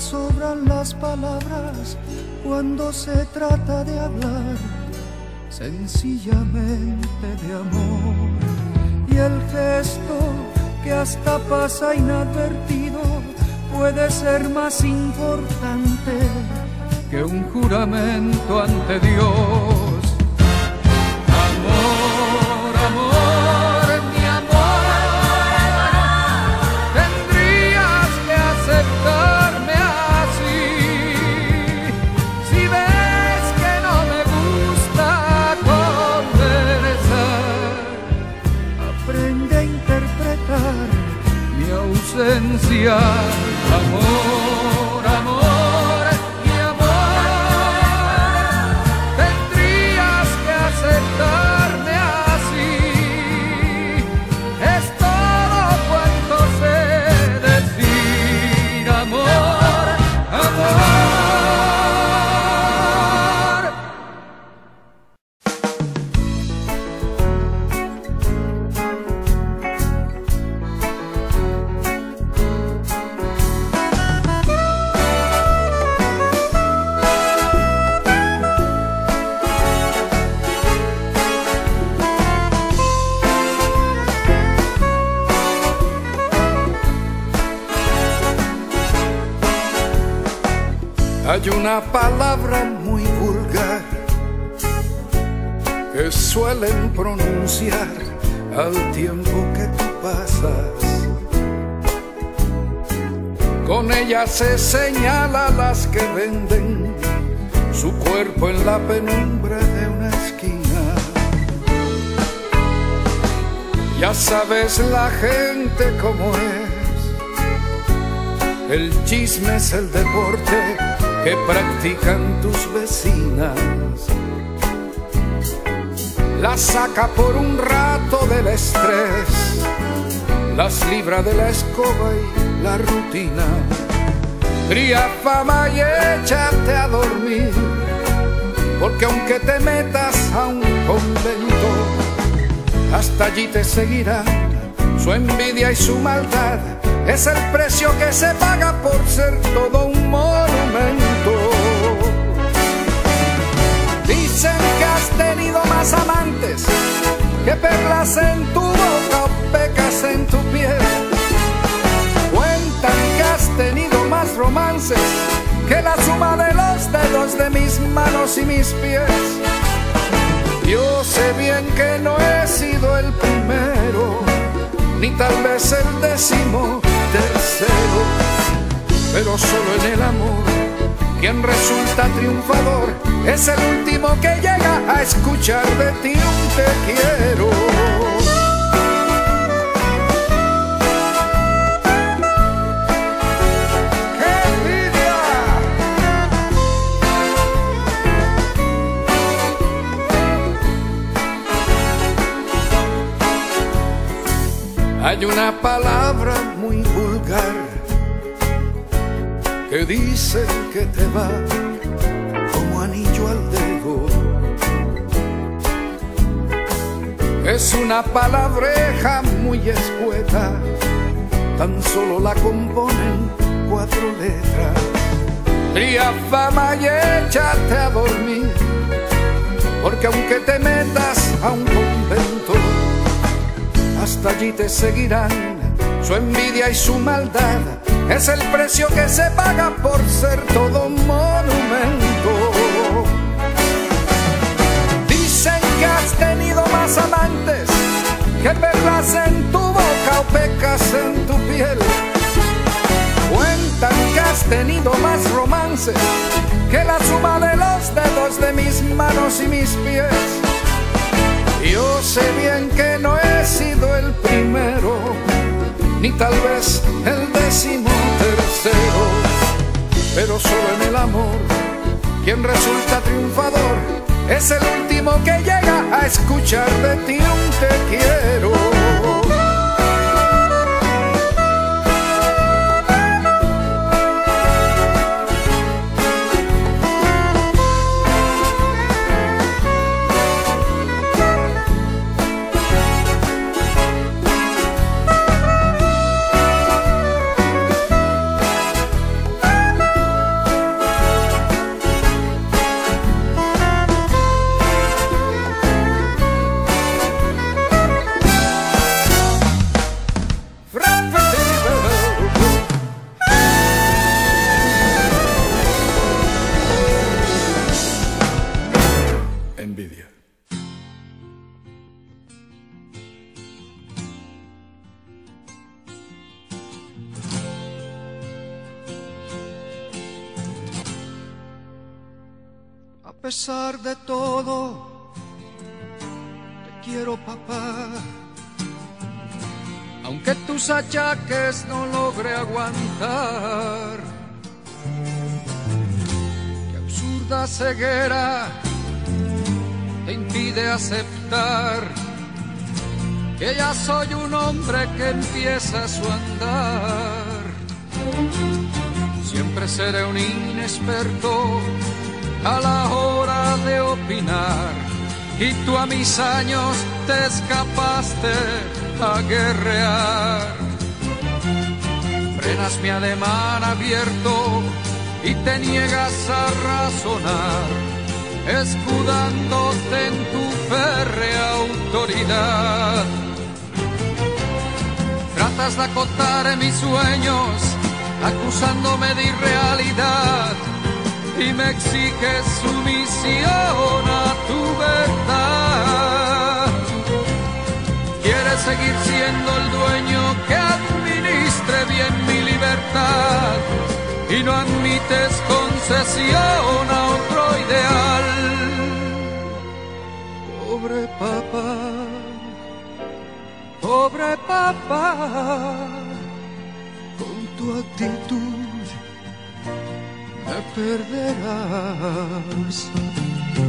sobran las palabras cuando se trata de hablar sencillamente de amor. Y el gesto que hasta pasa inadvertido puede ser más importante que un juramento ante Dios. Ausencia. Amor, la penumbra de una esquina. Ya sabes la gente cómo es. El chisme es el deporte que practican tus vecinas. La saca por un rato del estrés, las libra de la escoba y la rutina. Cría fama y échate a dormir, porque aunque te metas a un convento, hasta allí te seguirá su envidia y su maldad. Es el precio que se paga por ser todo un monumento. Dicen que has tenido más amantes que perlas en tu boca o pecas en tu piel. Pues romances que la suma de los dedos de mis manos y mis pies. Yo sé bien que no he sido el primero, ni tal vez el décimo tercero, pero solo en el amor quien resulta triunfador es el último que llega a escuchar de ti un te quiero. Hay una palabra muy vulgar que dice que te va como anillo al dedo. Es una palabreja muy escueta, tan solo la componen cuatro letras. Cría fama y échate a dormir, porque aunque te metas a un allí te seguirán su envidia y su maldad. Es el precio que se paga por ser todo monumento. Dicen que has tenido más amantes que perlas en tu boca o pecas en tu piel. Cuentan que has tenido más romances que la suma de los dedos de mis manos y mis pies. Yo sé bien que no he sido el primero, ni tal vez el décimo tercero, pero solo en el amor, quien resulta triunfador, es el último que llega a escuchar de ti un te quiero. Pesar de todo, te quiero papá. Aunque tus achaques no logre aguantar. Qué absurda ceguera te impide aceptar que ya soy un hombre que empieza su andar. Siempre seré un inexperto a la hora de opinar y tú a mis años te escapaste a guerrear. Frenas mi ademán abierto y te niegas a razonar escudándote en tu férrea autoridad. Tratas de acotar mis sueños, acusándome de irrealidad, y me exiges sumisión a tu verdad. Quieres seguir siendo el dueño que administre bien mi libertad y no admites concesión a otro ideal. Pobre papá, pobre papá, con tu actitud me perderás.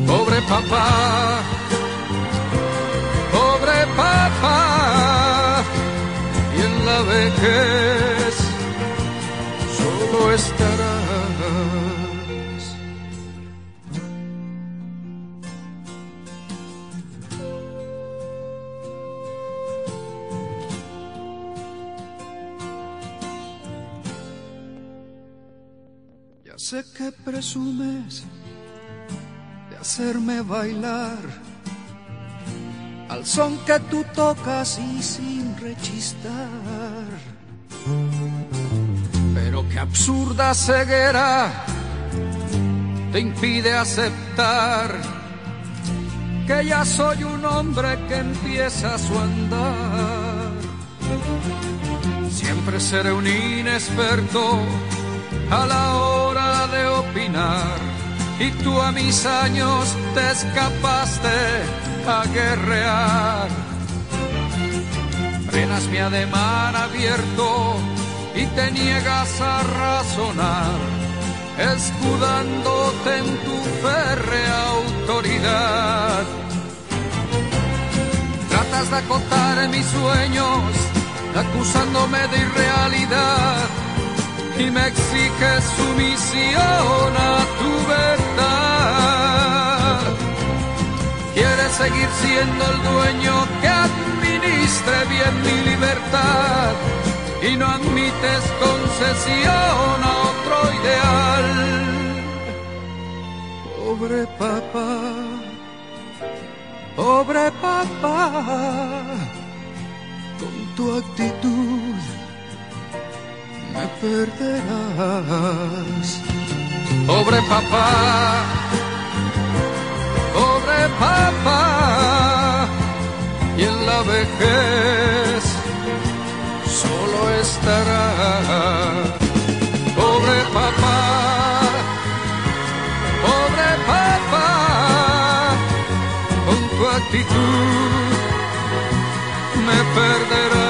Pobre papá, pobre papá, y en la vejez solo estarás. Sé que presumes de hacerme bailar al son que tú tocas y sin rechistar. Pero Qué absurda ceguera te impide aceptar que ya soy un hombre que empieza su andar. Siempre seré un inexperto a la hora de opinar y tú a mis años te escapaste a guerrear. Frenas mi ademán abierto y te niegas a razonar, escudándote en tu férrea autoridad. Tratas de acotar mis sueños, acusándome de irrealidad y me exiges sumisión a tu verdad. Quieres seguir siendo el dueño que administre bien mi libertad y no admites concesión a otro ideal. Pobre papá, pobre papá, con tu actitud me perderás. Pobre papá, pobre papá, y en la vejez solo estará. Pobre papá, pobre papá, con tu actitud me perderás.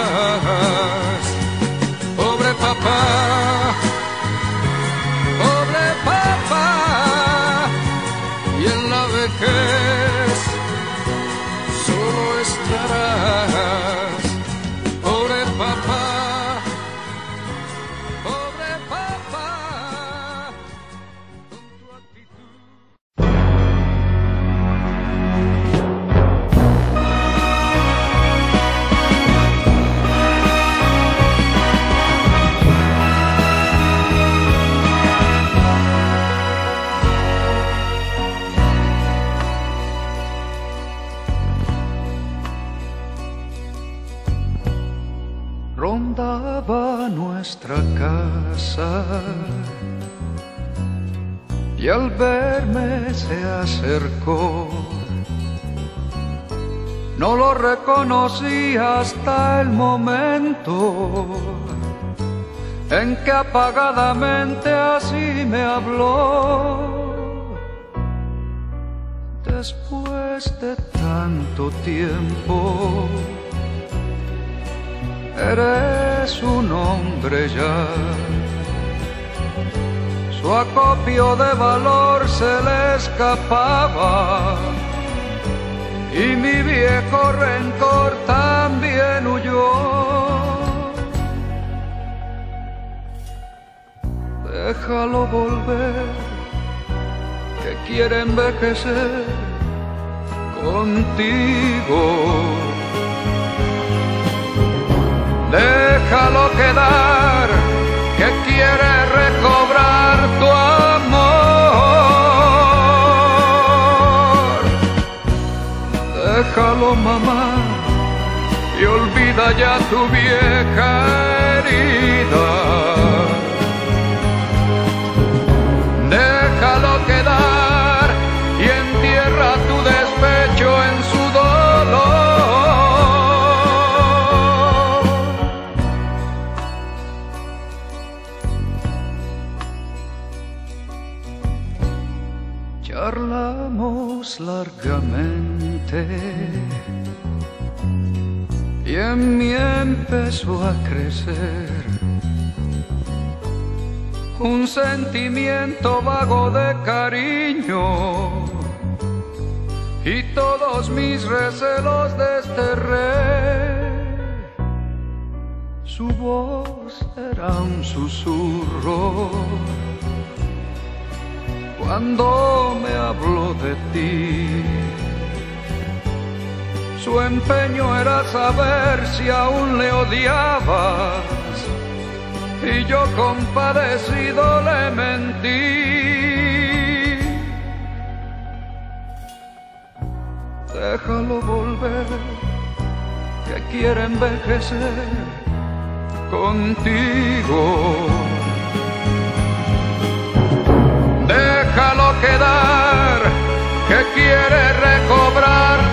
Nuestra casa y al verme se acercó. No lo reconocí hasta el momento en que apagadamente así me habló. Después de tanto tiempo, eres un hombre ya. Su acopio de valor se le escapaba y mi viejo rencor también huyó. Déjalo volver, que quiere envejecer contigo. Quedar, que quiere recobrar tu amor. Déjalo mamá y olvida ya tu vieja un sentimiento vago de cariño y todos mis recelos desterré. Su voz era un susurro cuando me habló de ti. Su empeño era saber si aún le odiabas y yo compadecido le mentí. Déjalo volver, que quiere envejecer contigo. Déjalo quedar, que quiere recobrar